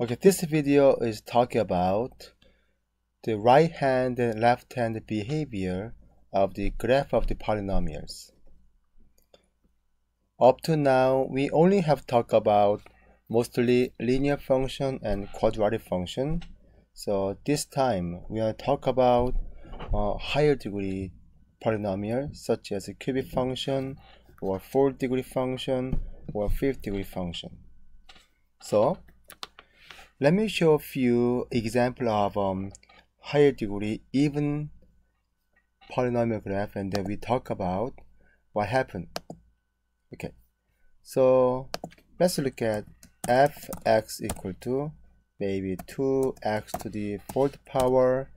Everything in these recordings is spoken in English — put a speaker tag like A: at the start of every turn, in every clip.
A: Okay, this video is talking about the right hand and left hand behavior of the graph of the polynomials. Up to now, we only have talked about mostly linear function and quadratic function. So this time, we are talk about a higher degree polynomial such as a cubic function or fourth degree function or fifth degree function. So let me show a few example of um, higher degree even polynomial graph and then we talk about what happened. Okay, so let's look at fx equal to maybe 2x to the fourth power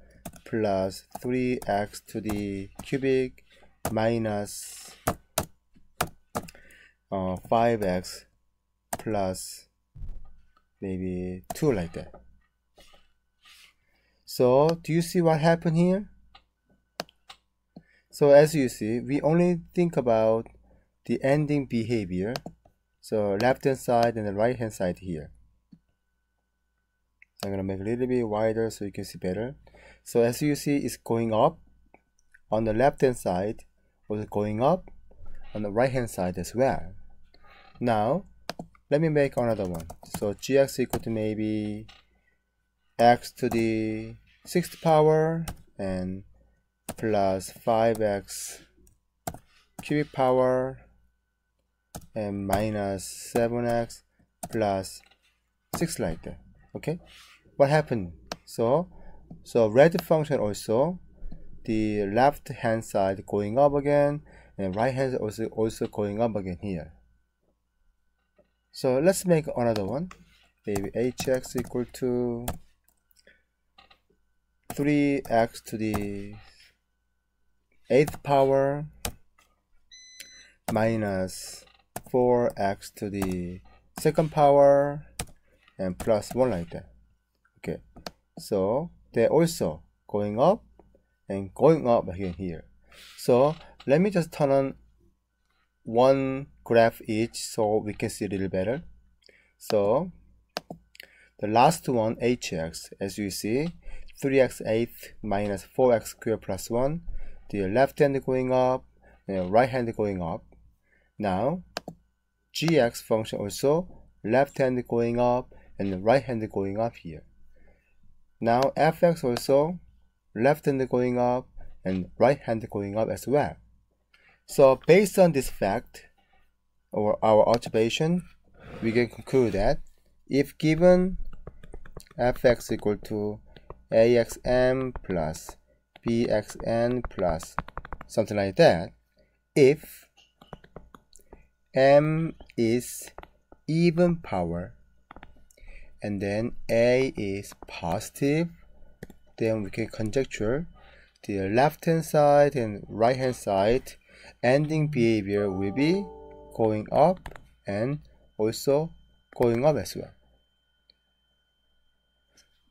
A: plus 3x to the cubic minus uh, 5x plus maybe 2 like that. So do you see what happened here? So as you see, we only think about the ending behavior. So left hand side and the right hand side here. I'm gonna make a little bit wider so you can see better. So as you see, it's going up on the left hand side, was going up on the right hand side as well. Now let me make another one. So gx equal to maybe x to the sixth power and plus 5x cubic power and minus 7x plus 6 like that. Okay? What happened? So so red function also the left hand side going up again and right hand also also going up again here so let's make another one. Maybe hx equal to 3x to the 8th power minus 4x to the second power and plus 1 like that. Okay, so they're also going up and going up again here. So let me just turn on one graph each so we can see a little better. So the last one hx as you see 3x 8 minus 4x squared plus 1 the left hand going up and right hand going up. Now gx function also left hand going up and right hand going up here. Now fx also left hand going up and right hand going up as well. So based on this fact, or our observation, we can conclude that if given fx equal to axm plus bxn plus something like that, if m is even power and then a is positive, then we can conjecture the left hand side and right hand side ending behavior will be going up and also going up as well.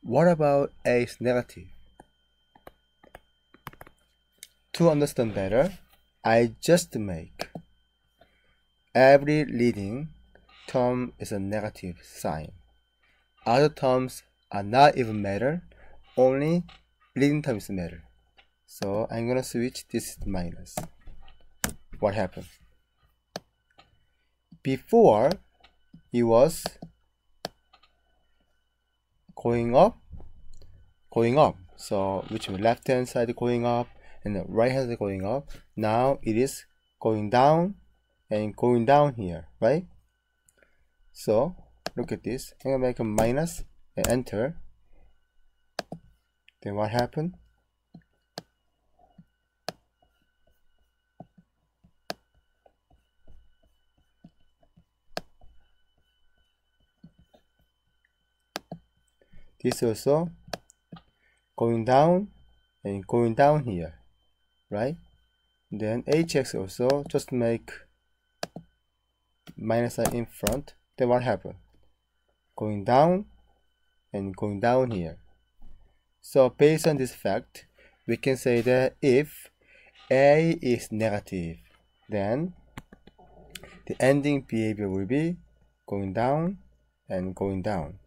A: What about A is negative? To understand better, I just make every leading term is a negative sign. Other terms are not even matter, only leading terms matter. So I'm gonna switch this minus what happened. Before, it was going up, going up. So, which means left hand side going up and the right hand side going up. Now it is going down and going down here, right? So, look at this. I'm gonna make a minus and enter. Then what happened? This also going down and going down here right? Then hx also just make minus sign in front. Then what happened? Going down and going down here. So based on this fact we can say that if a is negative then the ending behavior will be going down and going down.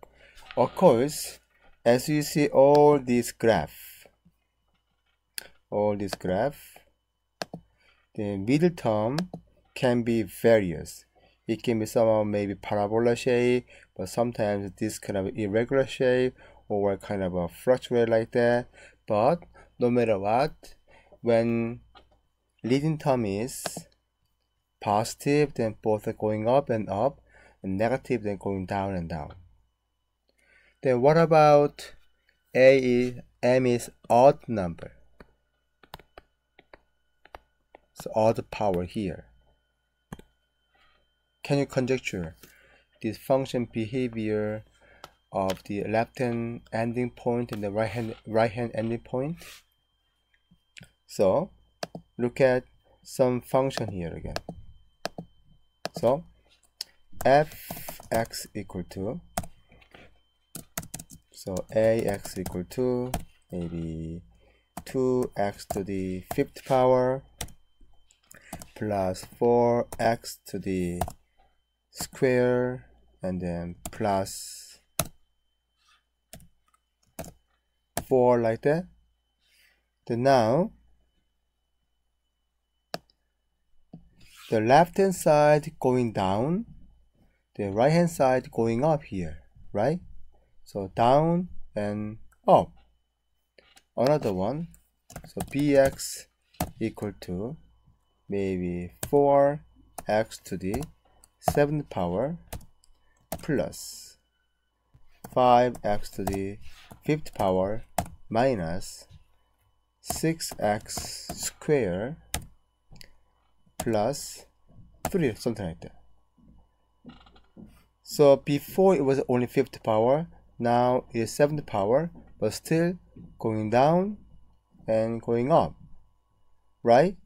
A: Of course, as you see all this graph, all this graph, the middle term can be various. It can be somehow maybe parabola shape, but sometimes this kind of irregular shape or kind of a fluctuate like that. But no matter what, when leading term is positive, then both are going up and up, and negative, then going down and down. Then what about A is, M is odd number? So odd power here. Can you conjecture this function behavior of the left hand ending point and the right hand right hand ending point? So look at some function here again. So fx equal to so ax equal to maybe 2x to the fifth power plus 4x to the square and then plus 4 like that. Then now the left hand side going down the right hand side going up here right so down and up. Another one. So bx equal to maybe 4x to the 7th power plus 5x to the 5th power minus 6x square plus 3 something like that. So before it was only 5th power now is 7th power but still going down and going up right?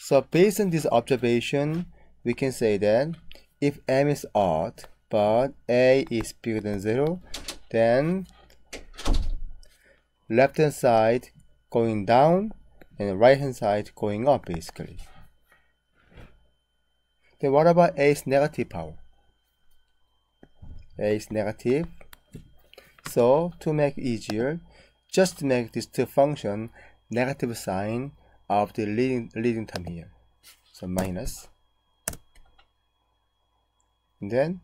A: So based on this observation we can say that if m is odd but a is bigger than 0 then left hand side going down and right hand side going up basically. Then what about a is negative power? A is negative so to make easier just make this two function negative sign of the leading leading term here. So minus. And then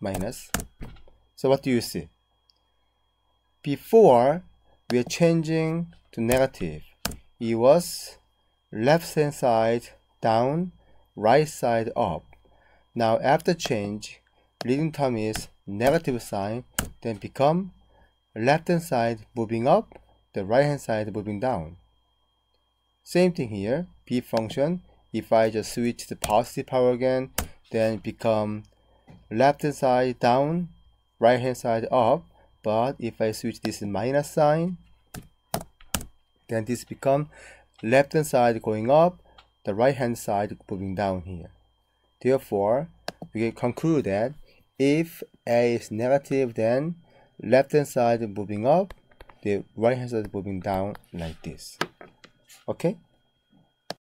A: minus. So what do you see? Before we are changing to negative. It was left hand side down right side up. Now after change leading term is negative sign then become left hand side moving up the right hand side moving down. Same thing here p function. If I just switch the positive power again then become left hand side down right hand side up. But if I switch this minus sign then this become left hand side going up the right hand side moving down here. Therefore we can conclude that if a is negative then left hand side moving up the right hand side moving down like this. Okay